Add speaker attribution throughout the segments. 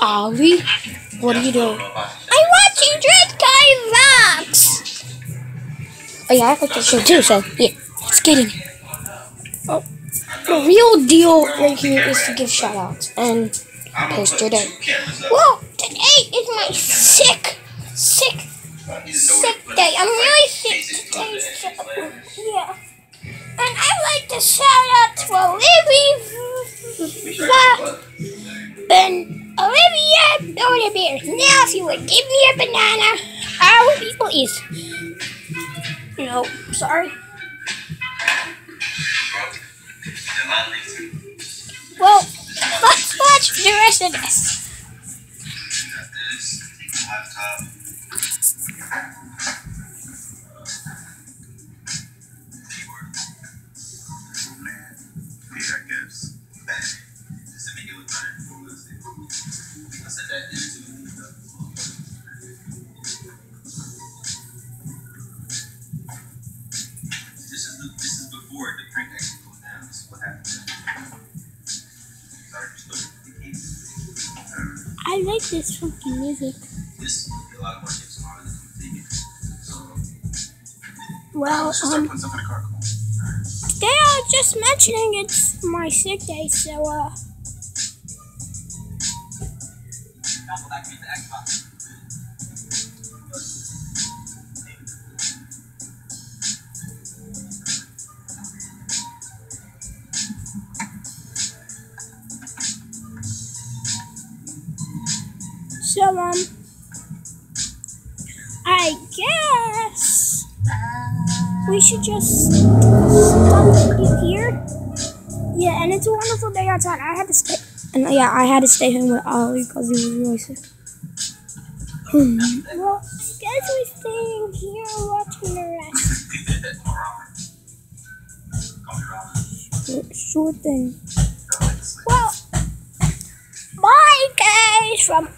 Speaker 1: Ollie, what are you doing?
Speaker 2: I'm watching Dread Guy Rocks.
Speaker 1: Oh yeah, I like that show too. So yeah, let's get in. Oh, the real deal right here is to give shout outs and post your day.
Speaker 2: Well, today is my sick, sick, sick day. I'm really sick today, so yeah. And I like to shout out to Olivia Olivia Olivia. Now, if you would give me a banana, I would be pleased. No, sorry. Well, let's watch the rest of. This I like this funky music.
Speaker 3: This a lot of tips on than I'm. So
Speaker 2: Well, um,
Speaker 3: putting stuff in the car. Cool.
Speaker 2: today I was just mentioning it's my sick day, so, uh, Um, I guess we should just stop the here. Yeah, and it's a wonderful day outside. I had to stay, and yeah, I had to stay home with Ollie because he was really sick. Well, I guess we're staying here watching the rest. Sure thing. Well, bye guys from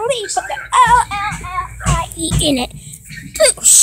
Speaker 2: police with the L L L I E in it. Boosh.